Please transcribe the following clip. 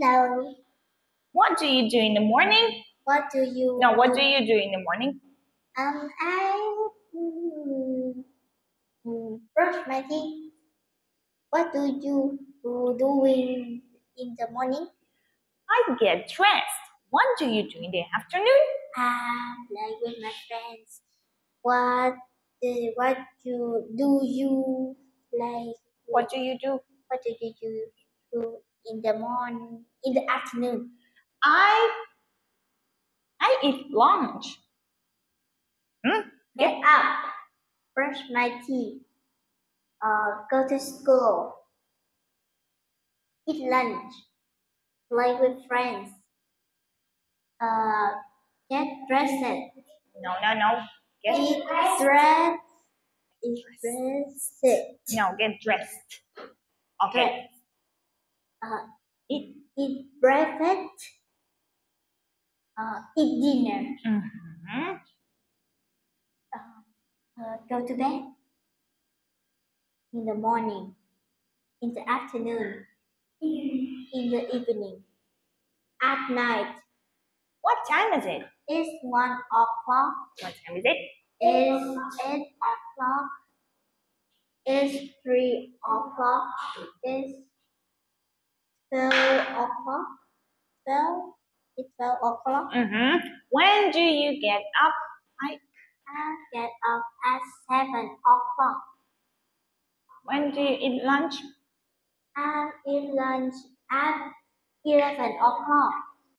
Hello. What do you do in the morning? What do you? No, what do you do in the morning? Um, I mm, brush my teeth. What do you do doing in the morning? I get dressed. What do you do in the afternoon? I play with my friends. What uh, what you do you like? What do you do? What do you do, in the morning? In the afternoon? I I eat lunch. Hmm? Get up, brush my teeth, uh, go to school, eat lunch, play with friends, uh, get dressed, No, no, no. Get eat dress, eat dressed, no, get dressed. Okay. Eat eat breakfast, uh, eat dinner, Mhm. uh, go to bed in the morning, in the afternoon, in the evening, at night. What time is it? It's one o'clock. What time is it? It's eight o'clock. It's three o'clock. It's twelve o'clock. Twelve. It's twelve o'clock. Mm-hmm. When do you get up? I get up at seven o'clock. When do you eat lunch? I eat lunch at eleven o'clock.